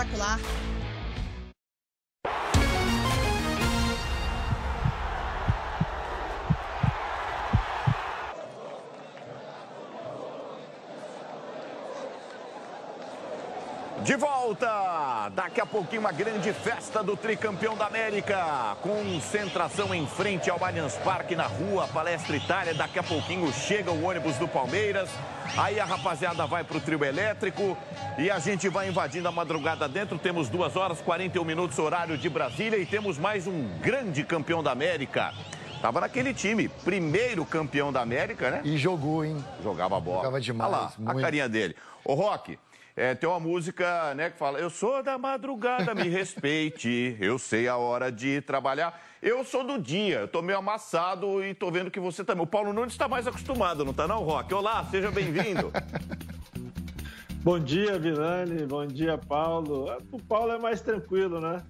espetacular. De volta! Daqui a pouquinho uma grande festa do tricampeão da América. Concentração em frente ao Allianz Parque na rua Palestra Itália. Daqui a pouquinho chega o ônibus do Palmeiras. Aí a rapaziada vai pro trio elétrico e a gente vai invadindo a madrugada dentro. Temos 2 horas 41 minutos horário de Brasília e temos mais um grande campeão da América. Tava naquele time, primeiro campeão da América, né? E jogou, hein? Jogava bola. Jogava demais, Olha lá, a muito. carinha dele. Ô, Rock, é, tem uma música, né, que fala: Eu sou da madrugada, me respeite. Eu sei a hora de trabalhar. Eu sou do dia, eu tô meio amassado e tô vendo que você também. O Paulo Nunes está mais acostumado, não tá não, Rock? Olá, seja bem-vindo. Bom dia, Vilani. Bom dia, Paulo. O Paulo é mais tranquilo, né?